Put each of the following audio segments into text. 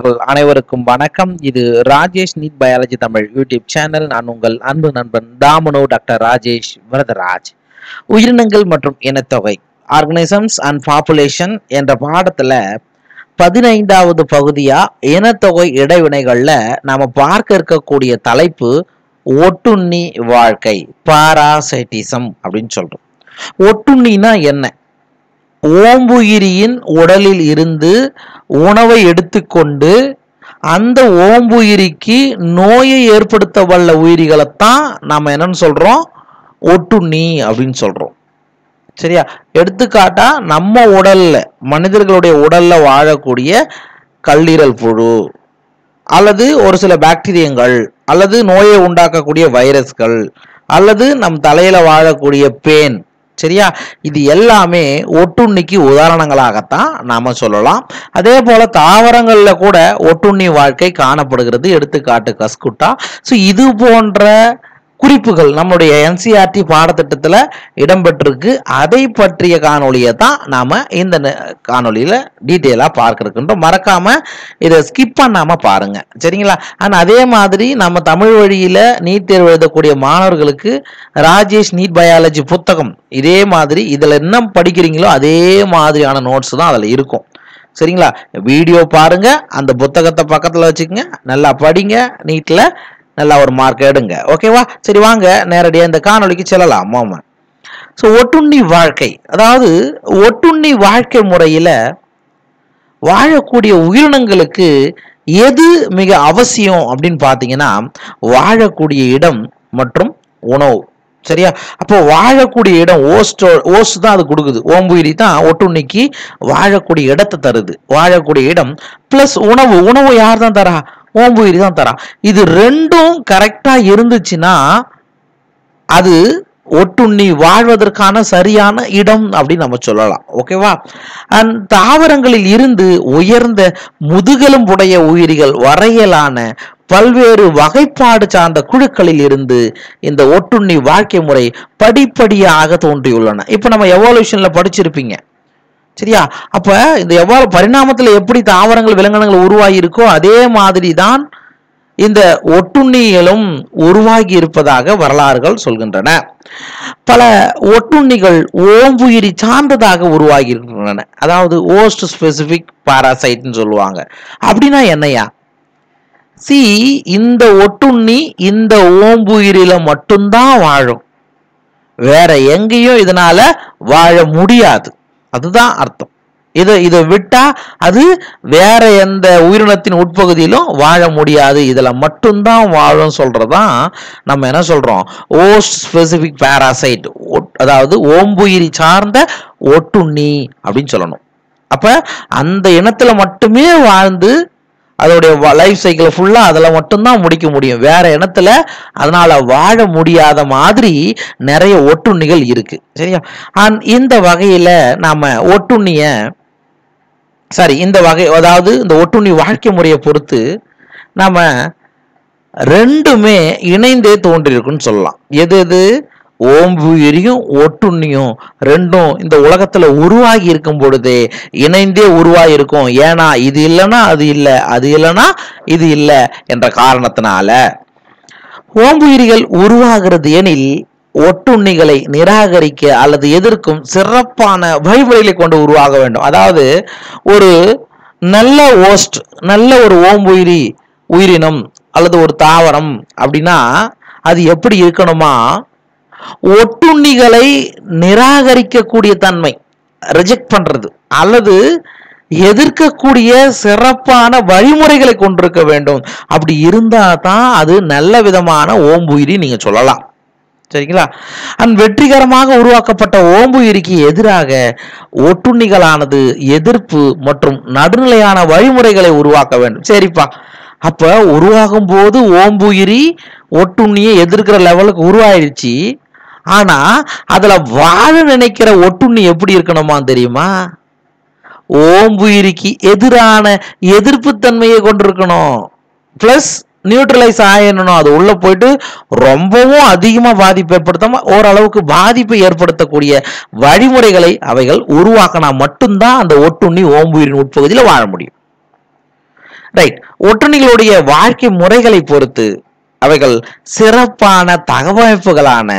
நண்பர்கள் அனைவருக்கும் வணக்கம். இது Rajesh NEET biology Tamil YouTube channel. நான் உங்கள் அன்பு நண்பன் தாமனோ டாக்டர் ராஜேஷ் வரதராஜ். உயிரினங்கள் மற்றும் இனத்தொகை ஆர்கனைசம்ஸ் அண்ட் பாப்புலேஷன் என்ற பாடத்துல பதினைந்தாவது பகுதியா இனத்தொகை இடைவினைகள்ல நாம பார்க்க இருக்கக்கூடிய தலைப்பு ஒட்டுண்ணி வாழ்க்கை பாராசைட்டிசம் அப்படின்னு சொல்றோம். ஒட்டுண்ணினா என்ன? ஓம்புயிரியின் உடலில் இருந்து உணவை எடுத்துக்கொண்டு அந்த ஓம்புயிரிக்கு நோயை ஏற்படுத்த வல்ல உயிரிகளைத்தான் நம்ம என்னன்னு சொல்றோம்? ஒட்டுண்ணி அப்படின்னு சொல்றோம். சரியா? எடுத்துக்காட்டா நம்ம உடல்ல மனிதர்களுடைய உடல்ல வாழக்கூடிய கல்லீரல் புழு அல்லது ஒரு சில பாக்டீரியங்கள் அல்லது நோயை உண்டாக்கக்கூடிய வைரஸ்கள் அல்லது நம் தலையில வாழக்கூடிய பேன் சரியா? இது எல்லாமே ஒட்டுண்ணிக்கு உதாரணங்களாகத்தான் நாம சொல்லலாம். அதே போல தாவரங்களில் கூட ஒட்டுண்ணி வாழ்க்கை காணப்படுகிறது. எடுத்துக்காட்டு கஸ்குட்டா. ஸோ இது போன்ற குறிப்புகள் நம்முடைய என்சிஆர்டி பாடத்திட்டத்தில் இடம்பெற்றிருக்கு. அதை பற்றிய காணொளியை தான் நாம் இந்த ந- டீட்டெயிலாக டீட்டெயிலா மறக்காமல் இதை ஸ்கிப் பண்ணாமல் பாருங்க. சரிங்களா? ஆனால் அதே மாதிரி நம்ம தமிழ் வழியில் நீட் தேர்வு எழுதக்கூடிய மாணவர்களுக்கு ராஜேஷ் நீட் பயாலஜி புத்தகம் இதே மாதிரி இதில் என்ன படிக்கிறீங்களோ அதே மாதிரியான நோட்ஸ் தான் அதில் இருக்கும். சரிங்களா? வீடியோ பாருங்கள் அந்த புத்தகத்தை பக்கத்தில் வச்சுக்கோங்க. நல்லா படிங்க. நீட்டில் நல்லா ஒரு மார்க் எடுங்க. ஓகேவா சரி வாங்க. நேரடியாக இந்த காணொளிக்கு செல்லலாம். மாமா ஸோ ஒட்டுண்ணி வாழ்க்கை. அதாவது ஒட்டுண்ணி வாழ்க்கை முறையில் வாழக்கூடிய உயிரினங்களுக்கு எது மிக அவசியம் அப்படின்னு பார்த்தீங்கன்னா வாழக்கூடிய இடம் மற்றும் உணவு. சரியா? அப்போ வாழக்கூடிய இடம் ஓஸ்டோ ஓஸ் தான் அது கொடுக்குது. ஓம்புயிரி தான் ஒட்டுண்ணிக்கு வாழக்கூடிய இடத்தை தருது. வாழக்கூடிய இடம் ப்ளஸ் உணவு. உணவு யார் தான் தரா? ஓம்பு உயிரி தான் தரான். இது ரெண்டும் கரெக்டாக இருந்துச்சுன்னா அது ஒட்டுண்ணி வாழ்வதற்கான சரியான இடம் அப்படின்னு நம்ம சொல்லலாம். ஓகேவா அண்ட் தாவரங்களில் இருந்து உயர்ந்த முதுகெலும்புடைய உயிரிகள் வரையலான பல்வேறு வகைப்பாடு சார்ந்த குழுக்களில் இருந்து இந்த ஒட்டுண்ணி வாழ்க்கை முறை படிப்படியாக தோன்றியுள்ளன. இப்போ நம்ம எவால்யூஷன்ல படிச்சிருப்பீங்க. சரியா? அப்ப இந்த எவ்வாறு பரிணாமத்துல எப்படி தாவரங்கள் விலங்கினங்கள் உருவாகி இருக்கோ அதே மாதிரி தான் இந்த ஒட்டுண்ணிகளும் உருவாகி இருப்பதாக வரலாறுகள் சொல்கின்றன. பல ஒட்டுண்ணிகள் ஓம்புயிரி சார்ந்ததாக உருவாகி இருக்கின்றன அதாவது ஓஸ்ட் ஸ்பெசிபிக் பாராசைட்னு சொல்லுவாங்க. அப்படின்னா என்னையா? சி இந்த ஒட்டுண்ணி இந்த ஓம்புயிரில மட்டும்தான் வாழும். வேற எங்கேயும் இதனால வாழ முடியாது. அதுதான் அர்த்தம். இதை இதை விட்டா அது வேற எந்த உயிரினத்தின் உட்பகுதியிலும் வாழ முடியாது. இதில் மட்டும்தான் வாழும் சொல்றதான் நம்ம என்ன சொல்றோம்? ஓஸ்ட் ஸ்பெசிபிக் பேராசைட் அதாவது ஓம்புயிரி சார்ந்த ஒட்டுண்ணி அப்படின்னு சொல்லணும். அப்ப அந்த இனத்துல மட்டுமே வாழ்ந்து அதோடைய லைஃப் சைக்கிள் ஃபுல்லாக அதில் மட்டும்தான் முடிக்க முடியும். வேற இனத்துல அதனால வாழ முடியாத மாதிரி நிறைய ஒட்டுண்ணிகள் இருக்கு. சரியா? அண்ட் இந்த வகையில் நாம் ஒட்டுண்ணிய சாரி இந்த வகை அதாவது இந்த ஒட்டுண்ணி வாழ்க்கை முறையை பொறுத்து நாம் ரெண்டுமே இணைந்தே தோன்றியிருக்குன்னு சொல்லலாம். எது எது? ஓம்புயிரியும் ஒட்டுண்ணியும் ரெண்டும் இந்த உலகத்துல உருவாகி இருக்கும் பொழுதே இணைந்தே உருவாகி இருக்கும் ஏன்னா இது இல்லைன்னா அது இல்லை அது இல்லைன்னா இது இல்லை என்ற காரணத்தினால. ஓம்புயிரிகள் உருவாகிறது எனில் ஒட்டுண்ணிகளை நிராகரிக்க அல்லது எதிர்க்கும் சிறப்பான வழிமுறைகளை கொண்டு உருவாக வேண்டும். அதாவது ஒரு நல்ல ஓஸ்ட் நல்ல ஒரு ஓம்புயிரி உயிரினம் அல்லது ஒரு தாவரம் அப்படின்னா அது எப்படி இருக்கணுமா? ஒட்டுண்ணிகளை நிராகரிக்கக்கூடிய தன்மை ரிஜெக்ட் பண்றது அல்லது எதிர்க்கக்கூடிய சிறப்பான வழிமுறைகளை கொண்டிருக்க வேண்டும். அப்படி இருந்தா தான் அது நல்ல விதமான ஓம்புயிரி நீங்க சொல்லலாம். சரிங்களா? அந் வெற்றிகரமாக உருவாக்கப்பட்ட ஓம்புயிரிக்கு எதிராக ஒட்டுண்ணிகளானது எதிர்ப்பு மற்றும் நடுநிலையான வழிமுறைகளை உருவாக்க வேண்டும். சரிப்பா. அப்ப உருவாகும் போது ஓம்புயிரி ஒட்டுண்ணியை எதிர்க்கிற லெவலுக்கு உருவாயிருச்சு. ஆனா அதுல வாழ நினைக்கிற ஒட்டுண்ணி எப்படி இருக்கணுமா தெரியுமா? ஓம்புயிருக்கு எதிரான எதிர்ப்புத்தன்மையை கொண்டிருக்கணும். பிளஸ் நியூட்ரலைஸ் ஆயிடணும். அது உள்ள போயிட்டு ரொம்பவும் அதிகமா பாதிப்பு ஏற்படுத்தாம ஓரளவுக்கு பாதிப்பை ஏற்படுத்தக்கூடிய வழிமுறைகளை அவைகள் உருவாக்கினா மட்டும்தான் அந்த ஒட்டுண்ணி ஓம்புயிரின் உட்பகுதியில் வாழ முடியும். ரைட் ஒட்டுண்ணிகளுடைய வாழ்க்கை முறைகளை பொறுத்து அவைகள் சிறப்பான தகவமைப்புகளான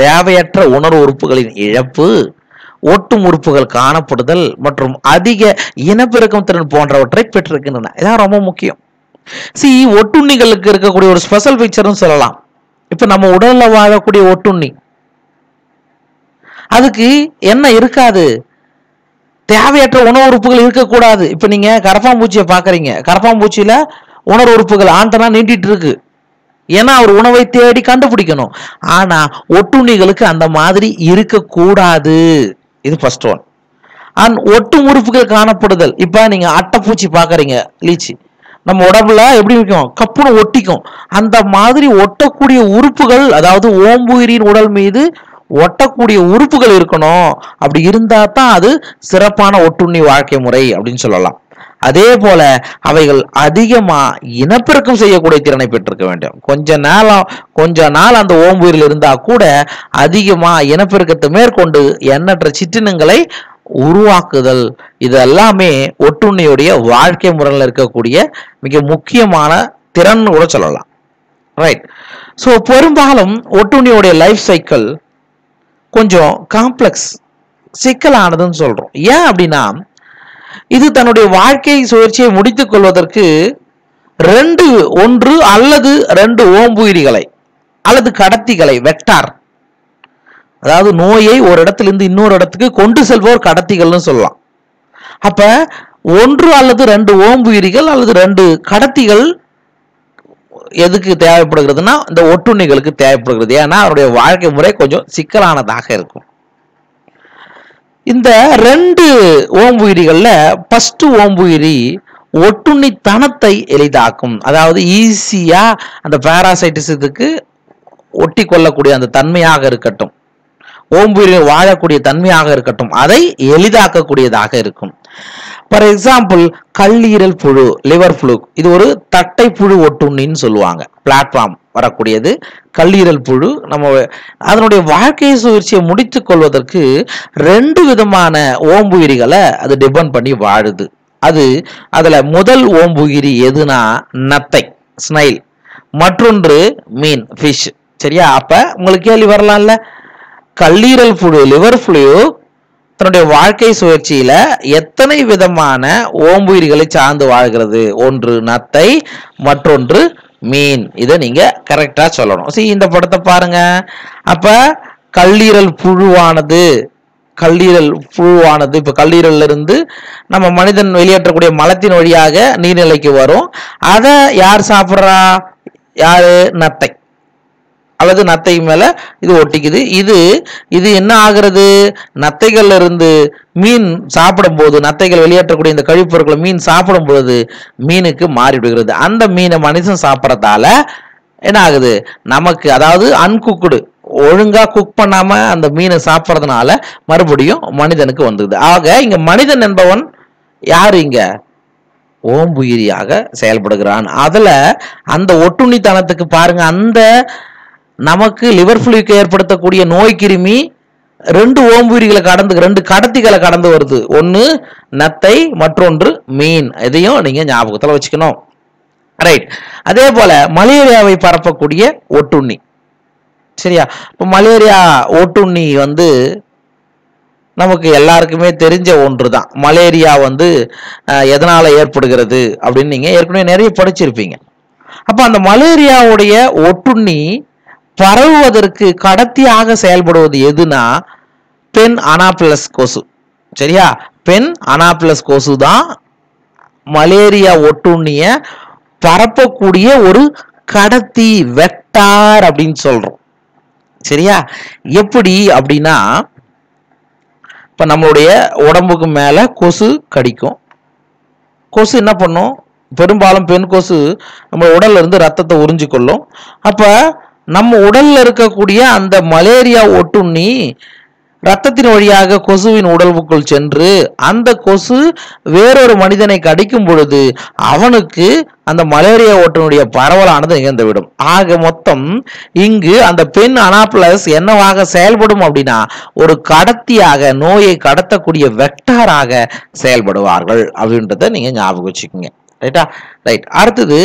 தேவையற்ற உணர்வு உறுப்புகளின் இழப்பு ஒட்டும் உறுப்புகள் காணப்படுதல் மற்றும் அதிக இனப்பெருக்கம் திறன் போன்றவற்றை பெற்றிருக்கின்றன. இதான் ரொம்ப முக்கியம். சி ஒட்டுண்ணிகளுக்கு இருக்கக்கூடிய ஒரு ஸ்பெஷல் ஃபீச்சர்னு சொல்லலாம். இப்போ நம்ம உடலில் வாழக்கூடிய ஒட்டுண்ணி. அதுக்கு என்ன இருக்காது? தேவையற்ற உணவு உறுப்புகள் இருக்கக்கூடாது. இப்போ நீங்கள் கரப்பாம்பூச்சியை பார்க்குறீங்க. கரப்பாம்பூச்சியில் உணர்வு உறுப்புகள் ஆண்டனா நீட்டிட்டு இருக்கு. ஏன்னா அவர் உணவை தேடி கண்டுபிடிக்கணும். ஆனா ஒட்டுண்ணிகளுக்கு அந்த மாதிரி இருக்கக்கூடாது. இது ஃபர்ஸ்ட் ஒன் அண்ட் ஒட்டும் உறுப்புகள் காணப்படுதல். இப்ப நீங்க அட்டைப்பூச்சி பாக்குறீங்க லீச்சி. நம்ம உடம்புல எப்படி இருக்கும்? கப்புன்னு ஒட்டிக்கும். அந்த மாதிரி ஒட்டக்கூடிய உறுப்புகள் அதாவது ஓம்புயிரின் உடல் மீது ஒட்டக்கூடிய உறுப்புகள் இருக்கணும். அப்படி இருந்தா தான் அது சிறப்பான ஒட்டுண்ணி வாழ்க்கை முறை அப்படின்னு சொல்லலாம். அதே போல அவைகள் அதிகமா இனப்பெருக்கம் செய்யக்கூடிய திறனை பெற்றிருக்க வேண்டும். கொஞ்ச நாளம் கொஞ்ச நாள் அந்த ஓம்புயிரில் இருந்தா கூட அதிகமா இனப்பெருக்கத்தை மேற்கொண்டு எண்ணற்ற சிற்றினங்களை உருவாக்குதல் இது எல்லாமே ஒட்டுண்ணியுடைய வாழ்க்கை முறையில் இருக்கக்கூடிய மிக முக்கியமான திறன் கூட சொல்லலாம். ரைட் ஸோ பெரும்பாலும் ஒட்டுண்ணியுடைய லைஃப் சைக்கிள் கொஞ்சம் காம்ப்ளெக்ஸ் சிக்கலானதுன்னு சொல்றோம். ஏன் அப்படின்னா இது தன்னுடைய வாழ்க்கை சுழற்சியை முடித்துக் கொள்வதற்கு ரெண்டு ஒன்று அல்லது ரெண்டு ஓம்புயிரிகளை அல்லது கடத்திகளை வெக்டார். அதாவது நோயை ஒரு இடத்திலிருந்து இன்னொரு இடத்துக்கு கொண்டு செல்வோர் கடத்திகள்னு சொல்லலாம். அப்ப ஒன்று அல்லது ரெண்டு ஓம்புயிரிகள் அல்லது ரெண்டு கடத்திகள் எதுக்கு தேவைப்படுகிறதுனா இந்த ஒட்டுண்ணிகளுக்கு தேவைப்படுகிறது. ஏன்னா அவருடைய வாழ்க்கை முறை கொஞ்சம் சிக்கலானதாக இருக்கும். இந்த ரெண்டு ஓம்புயிரிகளில் ஃபஸ்ட்டு ஓம்புயிரி ஒட்டுண்ணி தனத்தை எளிதாக்கும். அதாவது ஈஸியாக அந்த பேராசைட்டிசத்துக்கு ஒட்டி கொள்ளக்கூடிய அந்த தன்மையாக இருக்கட்டும். ஓம்புயிரில் வாழக்கூடிய தன்மையாக இருக்கட்டும். அதை எளிதாக்கக்கூடியதாக இருக்கும். ஃபார் எக்ஸாம்பிள் கல்லீரல் புழு லிவர் புழு இது ஒரு தட்டை புழு ஒட்டுண்ணின்னு சொல்லுவாங்க. பிளாட்ஃபார்ம் வரக்கூடியது. கல்லீரல் புழு நம்ம அதனுடைய வாழ்க்கை சுழற்சியை முடித்து கொள்வதற்கு ரெண்டு விதமான ஓம்புயிரிகளை அது டிபெண்ட் பண்ணி வாழுது. அது அதில் முதல் ஓம்புயிரி எதுனா நத்தை ஸ்னைல். மற்றொன்று மீன் ஃபிஷ் சரியா? அப்போ உங்களுக்கு கேள்வி வரலாம்ல. கல்லீரல் புழு லிவர் ஃப்ளூ தன்னுடைய வாழ்க்கை சுழற்சியில எத்தனை விதமான ஓம்புயிர்களை சார்ந்து வாழ்கிறது? ஒன்று நத்தை மற்றொன்று மீன் இதை நீங்க கரெக்டா சொல்லணும். சரி இந்த படத்தை பாருங்க. அப்ப கல்லீரல் புழுவானது கல்லீரல் புழுவானது இப்ப கல்லீரல்ல இருந்து நம்ம மனிதன் வெளியேற்றக்கூடிய மலத்தின் வழியாக நீர்நிலைக்கு வரும். அதை யார் சாப்பிட்றா? யாரு? நத்தை. அல்லது நத்தை மேலே இது ஒட்டிக்குது. இது இது என்ன ஆகிறது? நத்தைகள்ல இருந்து மீன் சாப்பிடும் போது நத்தைகள் வெளியேற்றக்கூடிய இந்த கழிப்பொருட்களை மீன் சாப்பிடும் பொழுது மீனுக்கு மாறிவிடுகிறது. அந்த மீனை மனுஷன் சாப்பிட்றதால என்ன ஆகுது? நமக்கு அதாவது அன்குக்குடு ஒழுங்கா குக் பண்ணாம அந்த மீனை சாப்பிட்றதுனால மறுபடியும் மனிதனுக்கு வந்துடுது ஆக இங்க மனிதன் என்பவன் யாரு இங்க? ஓம்புயிரியாக செயல்படுகிறான். அதுல அந்த ஒட்டுண்ணித்தனத்துக்கு பாருங்க அந்த நமக்கு லிவர் ஃப்ளூக்கு ஏற்படுத்தக்கூடிய நோய் கிருமி ரெண்டு ஓம்புயிரிகளை கடந்து ரெண்டு கடத்திகளை கடந்து வருது. ஒன்று நத்தை மற்றொன்று மீன். இதையும் நீங்கள் ஞாபகத்தில் வச்சுக்கணும். ரைட் அதே போல மலேரியாவை பரப்பக்கூடிய ஒட்டுண்ணி. சரியா? இப்போ மலேரியா ஒட்டுண்ணி வந்து நமக்கு எல்லாருக்குமே தெரிஞ்ச ஒன்று தான் மலேரியா வந்து எதனால் ஏற்படுகிறது அப்படின்னு நீங்கள் ஏற்கனவே நிறைய படிச்சிருப்பீங்க. அப்போ அந்த மலேரியாவுடைய ஒட்டுண்ணி பரவுவதற்கு கடத்தியாக செயல்படுவது எதுனா பெண் அனாபிளஸ் கொசு சரியா? பெண் அனாபிளஸ் கொசு தான் மலேரியா ஒட்டுண்ணிய பரப்பக்கூடிய ஒரு கடத்தி வெக்டார் அப்படின்னு சொல்றோம். சரியா? எப்படி அப்படின்னா இப்ப நம்மளுடைய உடம்புக்கு மேல கொசு கடிக்கும். கொசு என்ன பண்ணும்? பெரும்பாலும் பெண் கொசு நம்ம உடல்ல இருந்து ரத்தத்தை உறிஞ்சிக்கொள்ளும். அப்போ நம்ம உடலில் இருக்கக்கூடிய அந்த மலேரியா ஒட்டுண்ணி ரத்தத்தின் வழியாக கொசுவின் உடலுக்குள் சென்று அந்த கொசு வேறொரு மனிதனை கடிக்கும் பொழுது அவனுக்கு அந்த மலேரியா ஒட்டுனுடைய பரவலானது நிகழ்ந்துவிடும். ஆக மொத்தம் இங்கு அந்த பெண் அனாப்ளஸ் என்னவாக செயல்படும் அப்படின்னா ஒரு கடத்தியாக நோயை கடத்தக்கூடிய வெக்டாராக செயல்படுவார்கள் அப்படின்றத நீங்க ஞாபகம் வச்சுக்கோங்க. ரைட்டா ரைட் அடுத்தது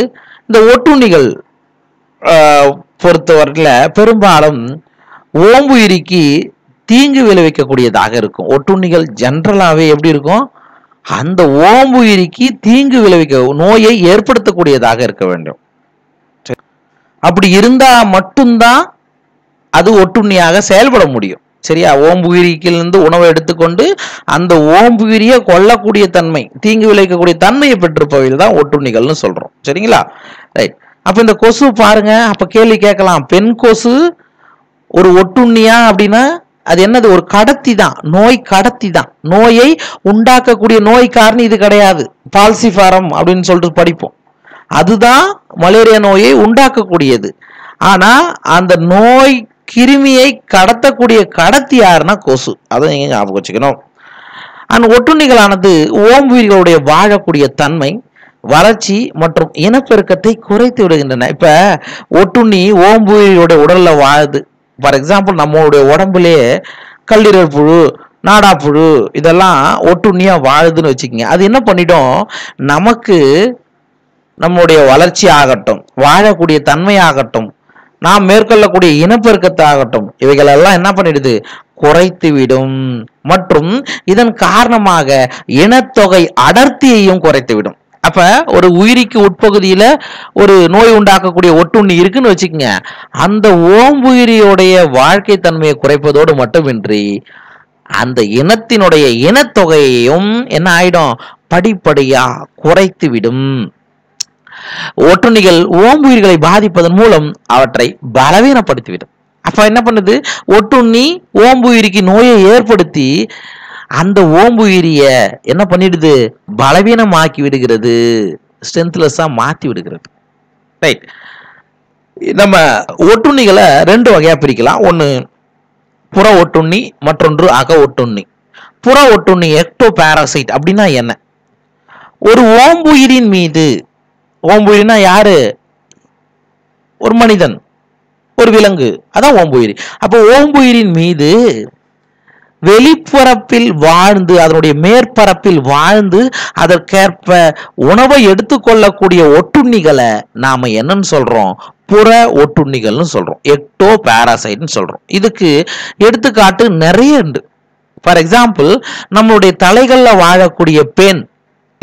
இந்த ஒட்டுண்ணிகள் பொறுத்தவரையில் பெரும்பாலும் ஓம்புயிரிக்கு தீங்கு விளைவிக்கக்கூடியதாக இருக்கும். ஒட்டுண்ணிகள் ஜென்ரலாகவே எப்படி இருக்கும்? அந்த ஓம்புயிரிக்கு தீங்கு விளைவிக்க நோயை ஏற்படுத்தக்கூடியதாக இருக்க வேண்டும். சரி. அப்படி இருந்தால் மட்டும்தான் அது ஒட்டுண்ணியாக செயல்பட முடியும். சரியா? ஓம்புயிரிக்கிலிருந்து உணவை எடுத்துக்கொண்டு அந்த ஓம்புயிரியை கொல்லக்கூடிய தன்மை தீங்கு விளைவிக்கக்கூடிய தன்மையை பெற்றிருப்பவையில் தான் ஒட்டுண்ணிகள்னு சொல்கிறோம் சரிங்களா? ரைட் அப்போ இந்த கொசு பாருங்க அப்போ கேள்வி கேட்கலாம். பெண் கொசு ஒரு ஒட்டுண்ணியா அப்படின்னா அது என்னது? ஒரு கடத்தி தான் நோய் கடத்தி தான் நோயை உண்டாக்கக்கூடிய நோய் காரணம் இது கிடையாது. பால்சிஃபாரம் அப்படின்னு சொல்லிட்டு படிப்போம். அதுதான் மலேரியா நோயை உண்டாக்கக்கூடியது. ஆனால் அந்த நோய் கிருமியை கடத்தக்கூடிய கடத்தி யாருன்னா கொசு. அதை நீங்கள் ஞாபகம் வச்சுக்கணும். அந்த ஒட்டுண்ணிகளானது ஓம்புயிர்களுடைய வாழக்கூடிய தன்மை வறட்சி மற்றும் இனப்பெருக்கத்தை குறைத்து விடுகின்றன. இப்ப ஒட்டுண்ணி ஓம்புயிரியோட உடல்ல வாழுது. ஃபார் எக்ஸாம்பிள் நம்மளுடைய உடம்புலயே கல்லீரல் புழு நாடாப்புழு இதெல்லாம் ஒட்டுண்ணியா வாழுதுன்னு வச்சுக்கோங்க. அது என்ன பண்ணிட்டோம் நமக்கு நம்முடைய வளர்ச்சி ஆகட்டும் வாழக்கூடிய தன்மை ஆகட்டும் நாம் மேற்கொள்ளக்கூடிய இனப்பெருக்கத்தை ஆகட்டும் இவைகளெல்லாம் என்ன பண்ணிடுது? குறைத்துவிடும் மற்றும் இதன் காரணமாக இனத்தொகை அடர்த்தியையும் குறைத்துவிடும் அப்ப ஒரு உயிரிக்கு உட்பகுதியில ஒரு நோய் உண்டாக்கக்கூடிய ஒட்டுண்ணி இருக்குன்னு வச்சுக்கோங்க. அந்த ஓம்புயிரியோடைய வாழ்க்கை தன்மையை குறைப்பதோடு மட்டுமின்றி அந்த இனத்தினுடைய இனத்தொகையையும் என்ன ஆயிடும்? படிப்படியா குறைத்து விடும் ஒட்டுண்ணிகள் ஓம்புயிர்களை பாதிப்பதன் மூலம் அவற்றை பலவீனப்படுத்திவிடும். அப்ப என்ன பண்ணுது? ஒட்டுண்ணி ஓம்புயிரிக்கு நோயை ஏற்படுத்தி அந்த ஓம்புயிரிய என்ன பண்ணிடுது? பலவீனமாக்கி விடுகிறது. ஸ்ட்ரென்த்லெஸ்ஸாக மாற்றி விடுகிறது. ரைட் நம்ம ஒட்டுண்ணிகளை ரெண்டு வகையாக பிரிக்கலாம். ஒன்று புற ஒட்டுண்ணி மற்றொன்று அக ஒட்டுண்ணி. புற ஒட்டுண்ணி எக்டோ பாராசைட் அப்படின்னா என்ன? ஒரு ஓம்புயிரின் மீது ஓம்புயிரினா யாரு? ஒரு மனிதன். ஒரு விலங்கு. அதான் ஓம்புயிரி அப்போ ஓம்புயிரின் மீது வெளிப்பரப்பில் வாழ்ந்து அதனுடைய மேற்பரப்பில் வாழ்ந்து அதற்கேற்ப உணவை எடுத்துக்கொள்ளக்கூடிய ஒட்டுண்ணிகளை நாம என்னன்னு சொல்றோம்? புற ஒட்டுண்ணிகள்னு சொல்றோம். எக்டோ பேராசைட்னு சொல்றோம். இதுக்கு எடுத்துக்காட்டு நிறைய உண்டு. ஃபார் எக்ஸாம்பிள் நம்மளுடைய தலைகளில் வாழக்கூடிய பெண்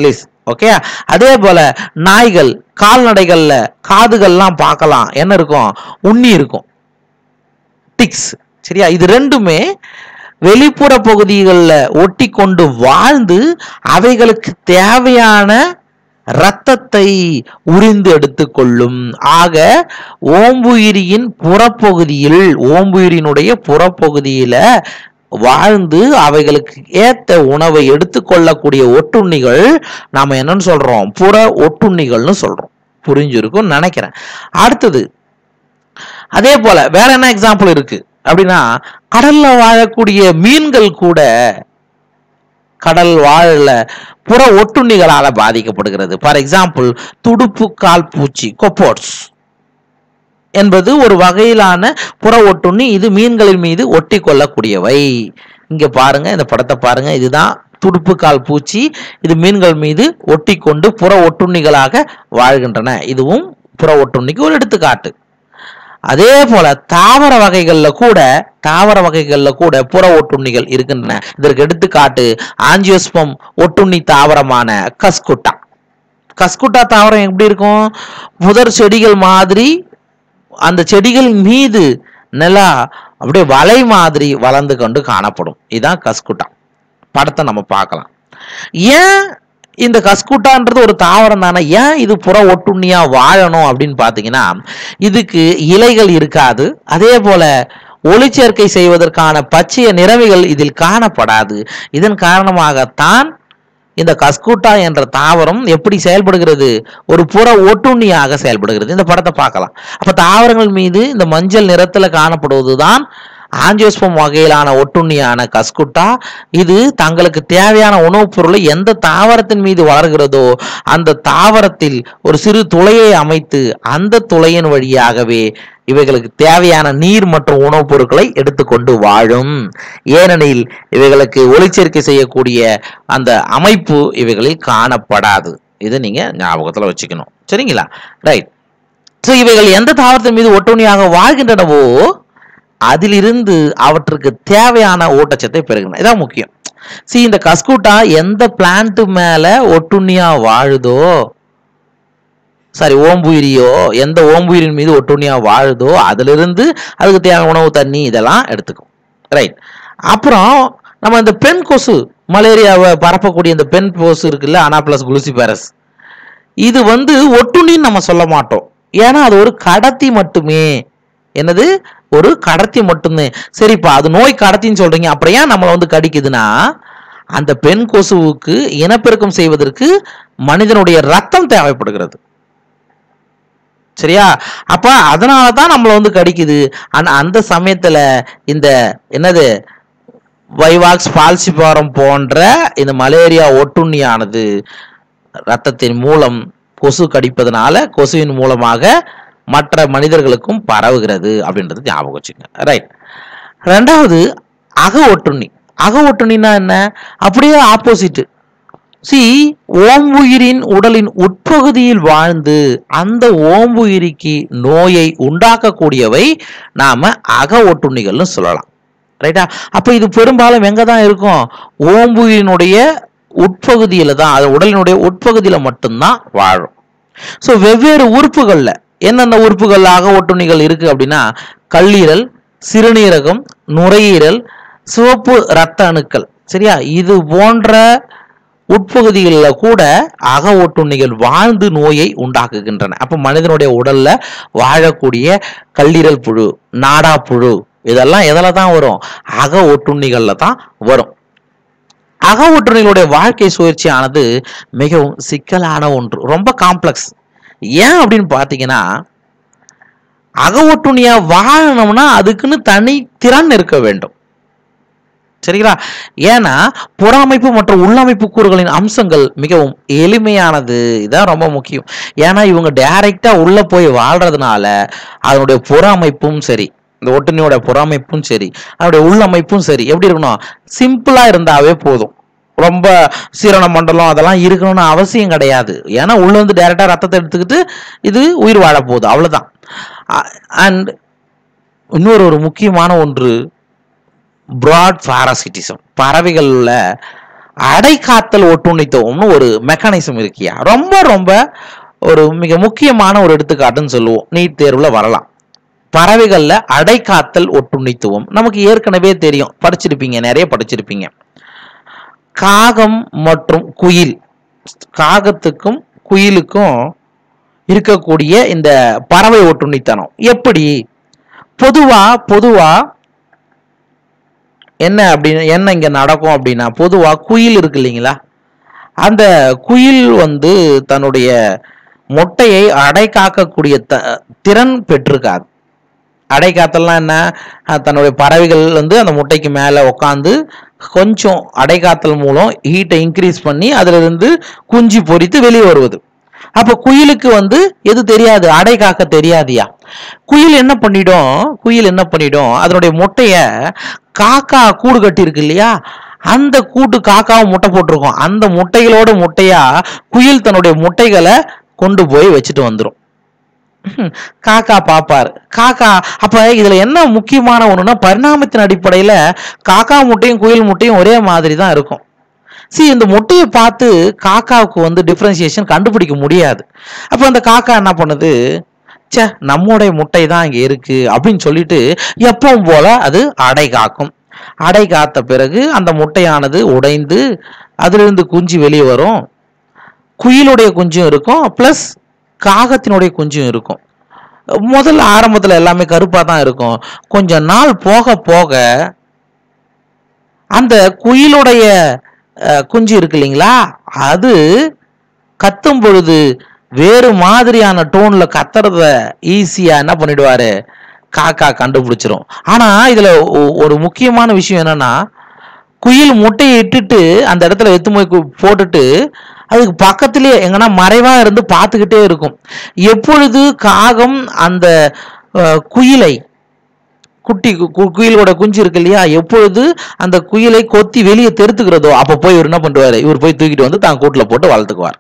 லிஸ் ஓகே அதே போல நாய்கள் கால்நடைகளில் காதுகள்லாம் பார்க்கலாம். என்ன இருக்கும்? உண்ணி இருக்கும். டிக்ஸ் சரியா? இது ரெண்டுமே வெளிப்புற பகுதிகளில் ஒட்டி கொண்டு வாழ்ந்து அவைகளுக்கு தேவையான இரத்தத்தை உறிந்து எடுத்துக்கொள்ளும். ஆக ஓம்புயிரியின் புறப்பகுதியில் ஓம்புயிரினுடைய புறப்பகுதியில வாழ்ந்து அவைகளுக்கு ஏத்த உணவை எடுத்துக்கொள்ளக்கூடிய ஒட்டுண்ணிகள் நாம என்னன்னு சொல்றோம்? புற ஒட்டுண்ணிகள்னு சொல்றோம். புரிஞ்சிருக்கும் நினைக்கிறேன். அடுத்தது அதே போல வேற என்ன எக்ஸாம்பிள் இருக்கு? அப்படின்னா கடல்ல வாழக்கூடிய மீன்கள் கூட கடல் வாழல புற ஒட்டுண்ணிகளால பாதிக்கப்படுகிறது. ஃபார் எக்ஸாம்பிள் துடுப்பு கால் பூச்சி கொப்போட்ஸ் என்பது ஒரு வகையிலான புற ஒட்டுண்ணி இது மீன்களின் மீது ஒட்டி கொள்ளக்கூடியவை இங்க பாருங்க இந்த படத்தை பாருங்க இதுதான் துடுப்பு கால் பூச்சி இது மீன்கள் மீது ஒட்டி கொண்டு புற ஒட்டுண்ணிகளாக வாழ்கின்றன. இதுவும் புற ஒட்டுண்ணிக்கு ஒரு எடுத்துக்காட்டு. அதே போல தாவர வகைகள்ல கூட தாவர வகைகள்ல கூட புற ஒட்டுண்ணிகள் இருக்கின்றன. இதற்கு எடுத்துக்காட்டு ஆஞ்சியோஸ்பம் ஒட்டுண்ணி தாவரமான கஸ்குட்டா. கஸ்குட்டா தாவரம் எப்படி இருக்கும்? முதற் செடிகள் மாதிரி அந்த செடிகள் மீது நிலா அப்படியே வலை மாதிரி வளர்ந்து கொண்டு காணப்படும். இதுதான் கஸ்குட்டா. படத்தை நம்ம பார்க்கலாம். ஏன் இந்த கஸ்குட்டான்றது ஒரு தாவரம் தானே. ஏன் இது புற ஒட்டுண்ணியாக வாழணும் அப்படின்னு பார்த்தீங்கன்னா இதுக்கு இலைகள் இருக்காது. அதே போல ஒளிச்சேர்க்கை செய்வதற்கான பச்சைய நிறமிகள் இதில் காணப்படாது. இதன் காரணமாகத்தான் இந்த கஸ்கூட்டா என்ற தாவரம் எப்படி செயல்படுகிறது? ஒரு புற ஒட்டுண்ணியாக செயல்படுகிறது. இந்த படத்தை பார்க்கலாம். அப்ப தாவரங்கள் மீது இந்த மஞ்சள் நிறத்துல காணப்படுவதுதான் ஆஞ்சியோஸ்பம் வகையிலான ஒட்டுண்ணியான கஸ்குட்டா இது தங்களுக்கு தேவையான உணவுப் பொருளை எந்த தாவரத்தின் மீது வளர்கிறதோ அந்த தாவரத்தில் ஒரு சிறு துளையை அமைத்து அந்த துளையின் வழியாகவே இவைகளுக்கு தேவையான நீர் மற்றும் உணவுப் பொருட்களை எடுத்துக்கொண்டு வாழும். ஏனெனில் இவைகளுக்கு ஒளிச்சேர்க்கை செய்யக்கூடிய அந்த அமைப்பு இவைகளில் காணப்படாது. இதை நீங்க ஞாபகத்துல வச்சுக்கணும். சரிங்களா? ரைட் ஸோ இவைகள் எந்த தாவரத்தின் மீது ஒட்டுண்ணியாக வாழ்கின்றனவோ அதிலிருந்து அவற்றுக்கு தேவையான ஊட்டச்சத்தை பெறுகின்றன இதான் முக்கியம். சி இந்த கஸ்கூட்டா எந்த பிளான்ட் மேல ஒட்டுண்ணியா வாழுதோ சாரி ஓம்புயிரியோ எந்த ஓம்புயிரின் மீது ஒட்டுண்ணியா வாழுதோ அதிலிருந்து அதுக்கு தேவையான உணவு தண்ணி இதெல்லாம் எடுத்துக்கும். ரைட் அப்புறம் நம்ம இந்த பெண் கொசு மலேரியாவை பரப்பக்கூடிய இந்த பெண் கொசு இருக்குல்ல அனாப்ளஸ் குளுசிபேரஸ் இது வந்து ஒட்டுண்ணின்னு நம்ம சொல்ல மாட்டோம். ஏன்னா அது ஒரு கடத்தி மட்டுமே. என்னது? ஒரு கடத்தி மட்டும்தான் சரிப்பா அது நோய் கடத்தின்னு சொல்றீங்க. அப்புறம் ஏன் நம்மளை வந்து கடிக்குதுன்னா அந்த பெண் கொசுவுக்கு இனப்பெருக்கம் செய்வதற்கு மனிதனுடைய ரத்தம் தேவைப்படுகிறது. சரியா? அப்ப அதனால தான் நம்மளை வந்து கடிக்குது. ஆனா அந்த சமயத்துல இந்த என்னது? வைவாக்ஸ் பால்சிபாரம் போன்ற இந்த மலேரியா ஒட்டுண்ணியானது ரத்தத்தின் மூலம் கொசு கடிப்பதனால கொசுவின் மூலமாக மற்ற மனிதர்களுக்கும் பரவுகிறது அப்படின்றது ஞாபகம் வச்சுங்க ரைட் ரெண்டாவது அக ஒட்டுண்ணி. அக ஒட்டுண்ணின்னா என்ன? அப்படியே ஆப்போசிட்டு சி ஓம்புயிரின் உடலின் உட்பகுதியில் வாழ்ந்து அந்த ஓம்புயிரிக்கு நோயை உண்டாக்கக்கூடியவை நாம அக ஒட்டுண்ணிகள்னு சொல்லலாம். ரைட்டா அப்ப இது பெரும்பாலும் எங்க தான் இருக்கும்? ஓம்புயிரினுடைய உட்பகுதியில தான் அது உடலினுடைய உட்பகுதியில மட்டும்தான் வாழும். ஸோ வெவ்வேறு உறுப்புகள்ல. என்னென்ன உறுப்புகளாக அக ஒட்டுண்ணிகள் இருக்கு அப்படின்னா கல்லீரல் சிறுநீரகம் நுரையீரல் சிவப்பு இரத்த அணுக்கள். சரியா? இது போன்ற உட்பகுதிகளில் கூட அக ஒட்டுண்ணிகள் வாழ்ந்து நோயை உண்டாக்குகின்றன. அப்போ மனிதனுடைய உடலில் வாழக்கூடிய கல்லீரல் புழு நாடா புழு இதெல்லாம் எதில் தான் வரும்? அக ஒட்டுண்ணிகளில் தான் வரும். அக ஒட்டுண்ணிகளுடைய வாழ்க்கை சுழற்சியானது மிகவும் சிக்கலான ஒன்று. ரொம்ப காம்ப்ளெக்ஸ் ஏன் அப்படின்னு பார்த்தீங்கன்னா அக வாழணும்னா அதுக்குன்னு தனி திறன் இருக்க வேண்டும். சரிங்களா? ஏன்னா புறமைப்பு மற்றும் உள்ளமைப்பு கூறுகளின் அம்சங்கள் மிகவும் எளிமையானது. இதான் ரொம்ப முக்கியம். ஏன்னா இவங்க டைரக்டா உள்ள போய் வாழ்றதுனால அதனுடைய புற அமைப்பும் சரி இந்த ஒட்டுணியோட புற அமைப்பும் சரி அதனுடைய உள்ளமைப்பும் சரி எப்படி இருக்கணும்? சிம்பிளா இருந்தாவே போதும். ரொம்ப சீரண மண்டலம் அதெல்லாம் இருக்கணும்னு அவசியம் கிடையாது. ஏன்னா உள்ளேருந்து வந்து ரத்தத்தை எடுத்துக்கிட்டு இது உயிர் வாழ போகுது. அண்ட் இன்னொரு ஒரு முக்கியமான ஒன்று ப்ராட் பாராசிட்டிசம் பறவைகளில் அடைக்காத்தல் ஒட்டுண்ணித்துவம்னு ஒரு மெக்கானிசம் இருக்கியா? ரொம்ப ரொம்ப ஒரு மிக முக்கியமான ஒரு எடுத்துக்காட்டுன்னு சொல்லுவோம். நீட் தேர்வில் வரலாம். பறவைகளில் அடைக்காத்தல் ஒட்டுண்ணித்துவம் நமக்கு ஏற்கனவே தெரியும். படிச்சிருப்பீங்க நிறைய படிச்சிருப்பீங்க. காகம் மற்றும் குயில். காகத்துக்கும் குயிலுக்கும் இருக்கக்கூடிய இந்த பறவை ஒட்டுண்ணித்தனம். எப்படி? பொதுவா பொதுவா என்ன அப்படின்னு என்ன இங்க நடக்கும் அப்படின்னா பொதுவா குயில் இருக்கு இல்லைங்களா? அந்த குயில் வந்து தன்னுடைய முட்டையை அடை காக்கக்கூடிய த திறன் பெற்றிருக்காது. அடை காத்தெல்லாம் என்ன? தன்னுடைய பறவைகள் வந்து அந்த முட்டைக்கு மேலே உட்காந்து கொஞ்சம் அடைகாத்தல் மூலம் ஹீட்டை இன்க்ரீஸ் பண்ணி அதிலிருந்து குஞ்சு பொரித்து வெளியே வருவது. அப்போ குயிலுக்கு வந்து எது தெரியாது? அடை காக்க தெரியாதியா? குயில் என்ன பண்ணிடும்? குயில் என்ன பண்ணிடும்? அதனுடைய முட்டைய காக்கா கூடு கட்டி இருக்கு இல்லையா? அந்த கூட்டு காக்காவும் முட்டை போட்டிருக்கும். அந்த முட்டைகளோட முட்டையா குயில் தன்னுடைய முட்டைகளை கொண்டு போய் வச்சுட்டு வந்துடும் காக்கா பாப்பாரு. காக்கா அப்ப இதுல என்ன முக்கியமான ஒண்ணுன்னா பரிணாமத்தின் அடிப்படையில காக்கா முட்டையும் குயில் முட்டையும் ஒரே மாதிரி தான் இருக்கும். சி இந்த முட்டையை பார்த்து காக்காவுக்கு வந்து டிஃப்ரென்சியேஷன் கண்டுபிடிக்க முடியாது. அப்ப அந்த காக்கா என்ன பண்ணுது? சே நம்முடைய முட்டை தான் இங்க இருக்கு அப்படின்னு சொல்லிட்டு எப்பவும் போல அது அடை காக்கும். அடை காத்த பிறகு அந்த முட்டையானது உடைந்து அதிலிருந்து குஞ்சு வெளியே வரும். குயிலுடைய குஞ்சும் இருக்கும் ப்ளஸ் காகத்தினுடைய குஞ்சும் இருக்கும். முதல்ல ஆரம்பத்தில் எல்லாமே கருப்பாக தான் இருக்கும். கொஞ்ச நாள் போக போக அந்த குயிலுடைய குஞ்சு இருக்கு இல்லைங்களா? அது கத்தும் பொழுது வேறு மாதிரியான டோன்ல கத்துறத ஈஸியா என்ன பண்ணிடுவாரு? காக்கா கண்டுபிடிச்சிரும். ஆனா இதுல ஒ- ஒரு முக்கியமான விஷயம் என்னன்னா குயில் முட்டையை இட்டுட்டு அந்த இடத்துல எத்து போய் போட்டுட்டு அதுக்கு பக்கத்திலே எங்கன்னா மறைவா இருந்து பார்த்துக்கிட்டே இருக்கும். எப்பொழுது காகம் அந்த குயிலை குட்டி கு- குயிலோட குஞ்சு இருக்கு இல்லையா? எப்பொழுது அந்த குயிலை கொத்தி வெளியே தெருத்துக்கிறதோ அப்ப போய் இவர் என்ன பண்ணுவாரு இவர் போய் தூக்கிட்டு வந்து தான் கூட்டுல போட்டு வளர்த்துக்குவார்.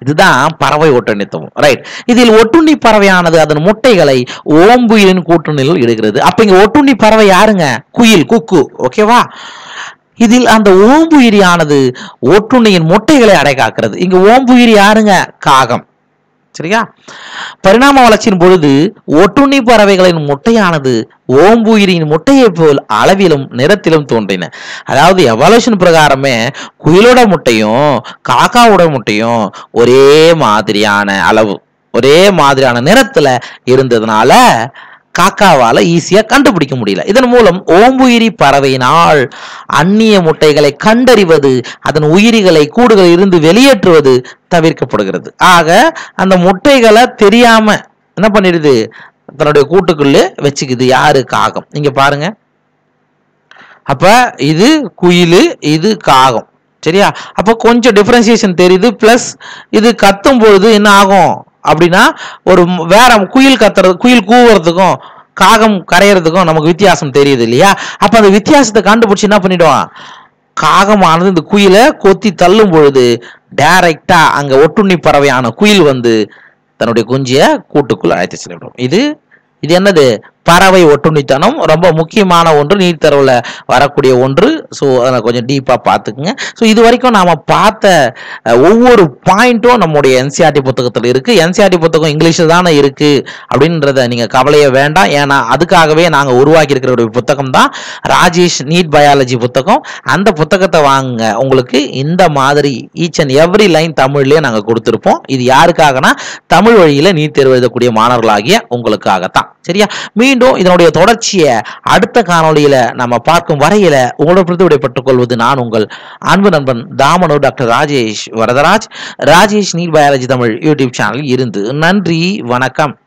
இதுதான் பறவை ஒட்டுண்ணித்துவம் ரைட் இதில் ஒட்டுண்ணி பறவையானது அதன் முட்டைகளை ஓம்புயிலின் கூட்டுண்ணில் இடுகிறது. அப்ப இங்க ஒட்டுண்ணி பறவை யாருங்க? குயில் குக்கு ஓகேவா இதில் அந்த ஓம்புயிரியானது ஒட்டுண்ணியின் முட்டைகளை அடை காக்கிறது. இங்க ஓம்புயிரி யாருங்க? காகம். சரியா? பரிணாம வளர்ச்சியின் பொழுது ஒட்டுண்ணி பறவைகளின் முட்டையானது ஓம்புயிரின் முட்டையை போல் அளவிலும் நிறத்திலும் தோன்றின. அதாவது எவல்யூஷன் பிரகாரமே குயிலோட முட்டையும் காக்காவோட முட்டையும் ஒரே மாதிரியான அளவு ஒரே மாதிரியான நிறத்துல இருந்ததுனால காக்காவால ஈஸியா கண்டுபிடிக்க முடியல. இதன் மூலம் ஓம்புயிரி பறவையினால் அந்நிய முட்டைகளை கண்டறிவது அதன் உயிரிகளை கூடுகளில் இருந்து வெளியேற்றுவது தவிர்க்கப்படுகிறது. ஆக அந்த முட்டைகளை தெரியாம என்ன பண்ணிடுது? தன்னுடைய கூட்டுக்குள்ளே வச்சுக்குது. யாரு? காகம். இங்க பாருங்க. அப்ப இது குயில் இது காகம். சரியா? அப்போ கொஞ்சம் டிஃப்ரென்சியேஷன் தெரியுது ப்ளஸ் இது கத்தும் பொழுது என்ன ஆகும்? அப்படின்னா ஒரு வேற குயில் கத்துறது குயில் கூவுறதுக்கும் காகம் கரையிறதுக்கும் நமக்கு வித்தியாசம் தெரியுது இல்லையா? அப்ப அந்த வித்தியாசத்தை கண்டுபிடிச்சு என்ன பண்ணிடுவான்? காகமானது இந்த குயிலை கொத்தி தள்ளும் பொழுது டைரக்டா அங்க ஒட்டுண்ணி பறவையான குயில் வந்து தன்னுடைய குஞ்சிய கூட்டுக்குள்ள அழைத்து செல்லிடும் இது இது என்னது? பறவை ஒட்டுண்ணித்தனம் ரொம்ப முக்கியமான ஒன்று நீட் தேர்வில் வரக்கூடிய ஒன்று. ஸோ அதை கொஞ்சம் டீப்பாக பார்த்துக்குங்க. ஸோ இது வரைக்கும் நாம் பார்த்த ஒவ்வொரு பாயிண்ட்டும் நம்முடைய என்சிஆர்டி புத்தகத்தில் இருக்குது என்சிஆர்டி புத்தகம் இங்கிலீஷில் தானே இருக்குது அப்படின்றத நீங்கள் கவலையே வேண்டாம். ஏன்னா அதுக்காகவே நாங்கள் உருவாக்கியிருக்கிற ஒரு புத்தகம் தான் ராஜேஷ் நீட் பயாலஜி புத்தகம். அந்த புத்தகத்தை வாங்குங்க. உங்களுக்கு இந்த மாதிரி ஈச் அண்ட் எவ்ரி லைன் தமிழ்லேயே நாங்கள் கொடுத்துருப்போம். இது யாருக்காகனா தமிழ் வழியில் நீட் தேர்வு எழுதக்கூடிய மாணவர்களாகிய உங்களுக்காகத்தான். சரியா? மீண்டும் இதனுடைய தொடர்ச்சியை அடுத்த காணொளியில நம்ம பார்க்கும் வரையில உங்களிடமிருந்து விடைபெற்றுக் கொள்வது நான் உங்கள் அன்பு நண்பன் தாமனு doctor Rajesh Varadaraj. Rajesh NEET biology Tamil YouTube சேனலில் இருந்து நன்றி வணக்கம்.